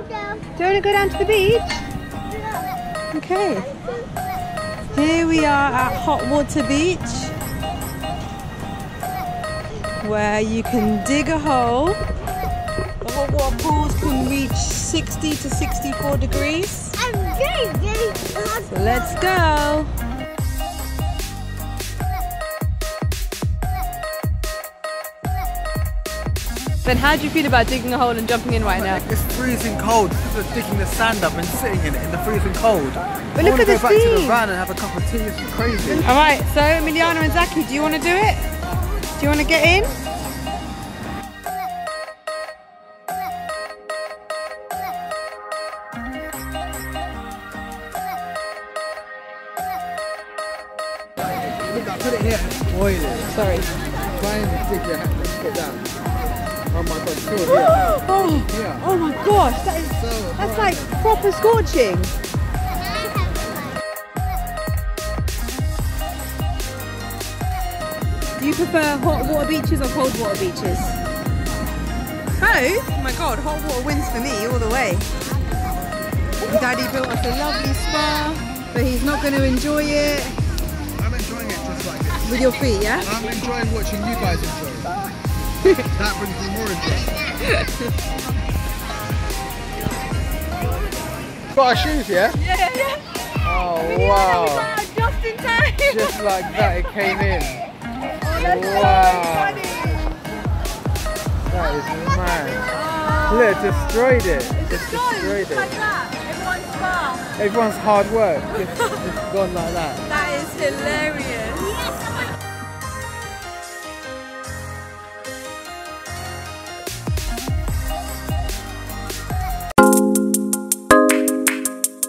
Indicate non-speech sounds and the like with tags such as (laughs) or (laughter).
Do you want to go down to the beach? Okay. Here we are at Hot Water Beach where you can dig a hole. The hot water pools can reach 60 to 64 degrees. I'm very, very So let's go. Ben, how do you feel about digging a hole and jumping in right now? It's freezing cold. People are digging the sand up and sitting in it in the freezing cold. But look I at want to the go back to the van and have a cup of tea. It's crazy. All right, so Emiliana and Zaki, do you want to do it? Do you want to get in? Look, I put it here. Boiling. Sorry. Try and dig your hand. Get down. Oh my god, feel here. Oh, Yeah. oh my gosh, that is So that's hot. like proper scorching. Do you prefer hot water beaches or cold water beaches? Both? Oh my god, hot water wins for me all the way. Daddy built us a lovely spa, but he's not going to enjoy it I'm enjoying it just like this. with your feet, yeah? I'm enjoying watching you guys enjoy it. Oh. That brings me more. Got our shoes, yeah? Yeah, yeah. Oh wow. Just in time. Just like that, it came in. (laughs) oh, that's wow. so funny. That is mad. Look, destroyed it. Just destroyed like it. that. Everyone's hard work just, (laughs) just gone like that. That is hilarious.